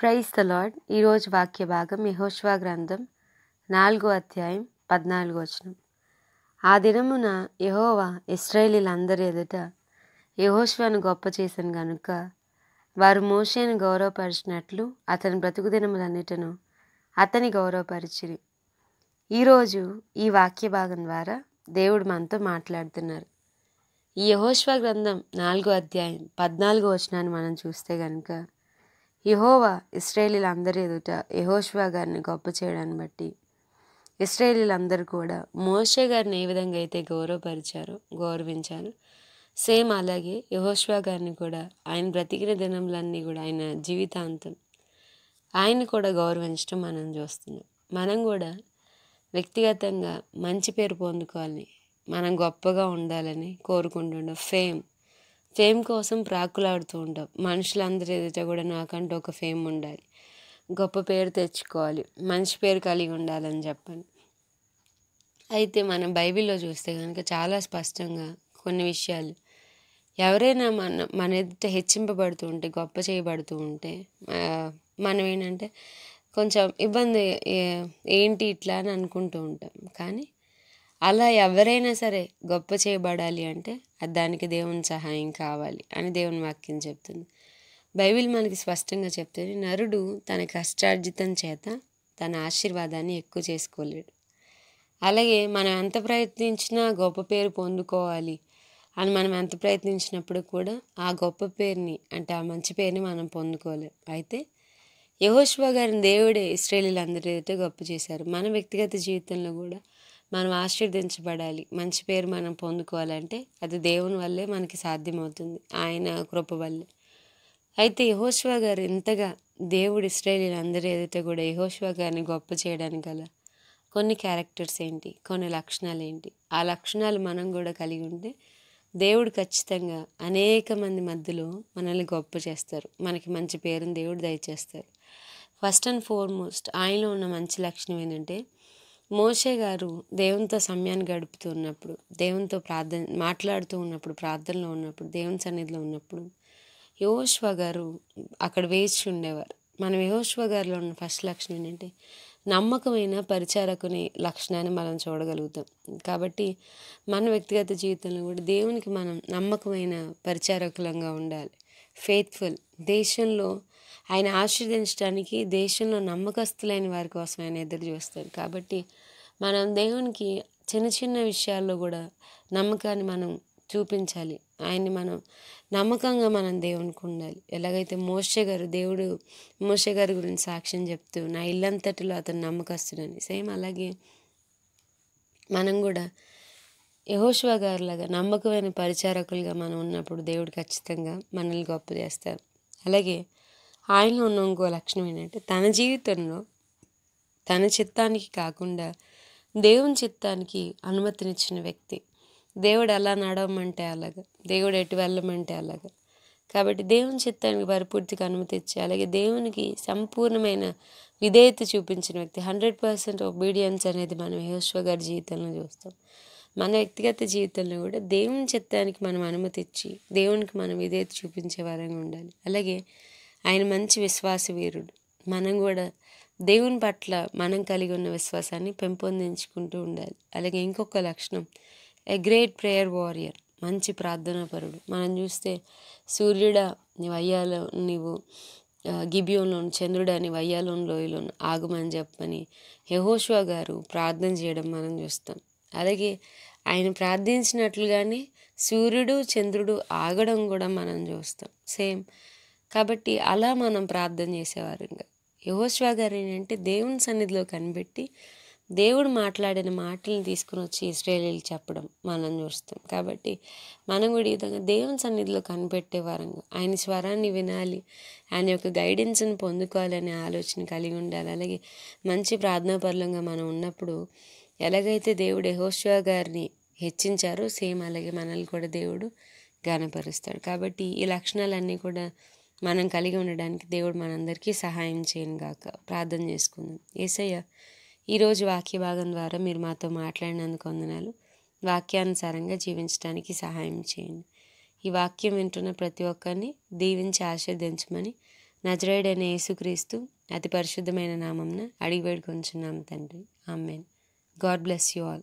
Praise the lord ఈరోజు వాక్య భాగం యహోష్వా గ్రంథం నాలుగో అధ్యాయం పద్నాలుగో వచనం. ఆ దినమున యహోవా ఇస్రాయేలీలందరి ఎదుట యహోష్వాను గొప్ప చేశాను గనుక వారు మోషేను గౌరవపరిచినట్లు అతని బ్రతుకు దినములన్నిటను అతని గౌరవపరిచిరి. ఈరోజు ఈ వాక్య భాగం ద్వారా దేవుడు మనతో మాట్లాడుతున్నారు. ఈ యహోష్వా గ్రంథం నాలుగో అధ్యాయం పద్నాలుగో వచనాన్ని మనం చూస్తే కనుక యహోవా ఇస్రాయేలీలందరి ఎదుట యహోష్వా గారిని గొప్ప చేయడాన్ని బట్టి ఇస్రాయేలీలందరూ కూడా మోషే గారిని ఏ విధంగా అయితే గౌరవపరిచారో గౌరవించారు సేమ్ అలాగే యహోష్వా గారిని కూడా ఆయన బ్రతికిన దినములన్నీ కూడా ఆయన జీవితాంతం ఆయన కూడా గౌరవించడం మనం చూస్తున్నాం. మనం కూడా వ్యక్తిగతంగా మంచి పేరు పొందుకోవాలని మనం గొప్పగా ఉండాలని కోరుకుంటుండే ఫేమ్ ఫేమ్ కోసం ప్రాకులాడుతూ ఉంటాం. మనుషులందరి ఎదుట కూడా నాకంటూ ఒక ఫేమ్ ఉండాలి. గొప్ప పేరు తెచ్చుకోవాలి. మంచి పేరు కలిగి ఉండాలని చెప్పండి అయితే మనం బైబిల్లో చూస్తే కనుక చాలా స్పష్టంగా కొన్ని విషయాలు. ఎవరైనా మన మన ఎదుట హెచ్చింపబడుతూ ఉంటే గొప్ప చేయబడుతూ ఉంటే మనం ఏంటంటే కొంచెం ఇబ్బంది ఏంటి ఇట్లా అని అనుకుంటూ ఉంటాం. కానీ అలా ఎవరైనా సరే గొప్ప చేయబడాలి అంటే అది దానికి దేవుని సహాయం కావాలి అని దేవుని వాక్యం చెప్తుంది. బైబిల్ మనకి స్పష్టంగా చెప్తుంది నరుడు తన కష్టార్జితం చేత తన ఆశీర్వాదాన్ని ఎక్కువ చేసుకోలేడు. అలాగే మనం ఎంత ప్రయత్నించినా గొప్ప పేరు పొందుకోవాలి అని మనం ఎంత ప్రయత్నించినప్పుడు కూడా ఆ గొప్ప పేరుని అంటే ఆ మంచి పేరుని మనం పొందుకోలేం. అయితే యహోష్వా గారిని దేవుడే ఇస్రాయేలీలందరి ఎదుట గొప్ప చేశారు. మన వ్యక్తిగత జీవితంలో కూడా మనం ఆశీర్దించబడాలి. మంచి పేరు మనం పొందుకోవాలంటే అది దేవుని వల్లే మనకి సాధ్యమవుతుంది. ఆయన కృప వల్లే. అయితే యహోష్వా గారు ఇంతగా దేవుడు ఇస్రాయేలీలందరి ఎదుట కూడా యహోష్వా గారిని గొప్ప చేయడానికి గల కొన్ని క్యారెక్టర్స్ ఏంటి? కొన్ని లక్షణాలు ఏంటి? ఆ లక్షణాలు మనం కూడా కలిగి ఉంటే దేవుడు ఖచ్చితంగా అనేక మంది మధ్యలో మనల్ని గొప్ప చేస్తారు. మనకి మంచి పేరుని దేవుడు దయచేస్తారు. ఫస్ట్ అండ్ ఫార్మోస్ట్ ఆయనలో ఉన్న మంచి లక్షణం ఏంటంటే మోషే గారు దేవునితో సమయాన్ని గడుపుతూ ఉన్నప్పుడు దేవునితో ప్రార్థన మాట్లాడుతూ ఉన్నప్పుడు ప్రార్థనలో ఉన్నప్పుడు దేవుని సన్నిధిలో ఉన్నప్పుడు యోష్వ గారు అక్కడ వేచి ఉండేవారు. మనం యోశ్వ గారిలో ఉన్న ఫస్ట్ లక్షణం ఏంటంటే నమ్మకమైన పరిచారకుని లక్షణాన్ని మనం చూడగలుగుతాం. కాబట్టి మన వ్యక్తిగత జీవితంలో కూడా దేవునికి మనం నమ్మకమైన పరిచారకులంగా ఉండాలి. ఫెయిత్ఫుల్ దేశంలో ఆయన ఆశీర్వదించడానికి దేశంలో నమ్మకస్తులైన వారి కోసం ఆయన ఎదురు చూస్తాడు. కాబట్టి మనం దేవునికి చిన్న చిన్న విషయాల్లో కూడా నమ్మకాన్ని మనం చూపించాలి. ఆయన్ని మనం నమ్మకంగా మనం దేవునికి ఉండాలి. ఎలాగైతే మోషే గారు దేవుడు మోషే గారి గురించి సాక్ష్యం చెప్తూ నా ఇల్లంతటిలో అతను నమ్మకస్తుడని సేమ్ అలాగే మనం కూడా యహోష్వా గారిలాగా నమ్మకమైన పరిచారకులుగా మనం ఉన్నప్పుడు దేవుడు ఖచ్చితంగా మనల్ని గొప్ప చేస్తారు. అలాగే ఆయనలో ఉన్న ఇంకో లక్షణం ఏంటంటే తన జీవితంలో తన చిత్తానికి కాకుండా దేవుని చిత్తానికి అనుమతినిచ్చిన వ్యక్తి. దేవుడు ఎలా నడవమంటే అలాగా దేవుడు ఎటు వెళ్ళమంటే అలాగా. కాబట్టి దేవుని చిత్తానికి పరిపూర్తిగా అనుమతి ఇచ్చి అలాగే దేవునికి సంపూర్ణమైన విధేయత చూపించిన వ్యక్తి. హండ్రెడ్ పర్సెంట్ ఒబీడియన్స్ అనేది మనం యహోశ్వ గారి జీవితంలో చూస్తాం. మన వ్యక్తిగత జీవితంలో కూడా దేవుని చిత్తానికి మనం అనుమతి ఇచ్చి దేవునికి మనం విధేయత చూపించే వారంగా ఉండాలి. అలాగే ఆయన మంచి విశ్వాస వీరుడు. మనం కూడా దేవుని పట్ల మనం కలిగి ఉన్న విశ్వాసాన్ని పెంపొందించుకుంటూ ఉండాలి. అలాగే ఇంకొక లక్షణం ఎ గ్రేట్ ప్రేయర్ వారియర్ మంచి ప్రార్థనాపరుడు. మనం చూస్తే సూర్యుడా నీవు అయ్యాలో నీవు గిబియోన్లోను చంద్రుడా నీవు అయ్యాలోను లోయలోను ఆగమని చెప్పని యహోషువా గారు ప్రార్థన చేయడం మనం చూస్తాం. అలాగే ఆయన ప్రార్థించినట్లుగానే సూర్యుడు చంద్రుడు ఆగడం కూడా మనం చూస్తాం. సేమ్. కాబట్టి అలా మనం ప్రార్థన చేసేవారంగా యహోశ్వా గారు ఏంటంటే దేవుని సన్నిధిలో కనిపెట్టి దేవుడు మాట్లాడిన మాటలను తీసుకుని వచ్చి ఇస్రాయేలీలు చెప్పడం మనం చూస్తాం. కాబట్టి మనం కూడా ఈ విధంగా దేవుని సన్నిధిలో కనిపెట్టే వారంగా ఆయన స్వరాన్ని వినాలి ఆయన యొక్క గైడెన్స్ని పొందుకోవాలనే ఆలోచన కలిగి ఉండాలి. అలాగే మంచి ప్రార్థనాపరులంగా మనం ఉన్నప్పుడు ఎలాగైతే దేవుడు యెహోషువ గారిని హెచ్చించారో సేమ్ అలాగే మనల్ని కూడా దేవుడు గానపరుస్తాడు కాబట్టి ఈ లక్షణాలన్నీ కూడా మనం కలిగి ఉండడానికి దేవుడు మనందరికీ సహాయం చేయను గాక. ప్రార్థన చేసుకుందాం. ఏసయ్య ఈరోజు వాక్య భాగం ద్వారా మీరు మాతో మాట్లాడినందుకు వందనాలు. వాక్యానుసారంగా జీవించడానికి సహాయం చేయండి. ఈ వాక్యం వింటున్న ప్రతి ఒక్కరిని దీవించి ఆశీర్దించమని నజరేడైన యేసుక్రీస్తు అతి పరిశుద్ధమైన నామంన అడిగి వేడుకొంచున్నాం తండ్రి. Amen. God bless you all.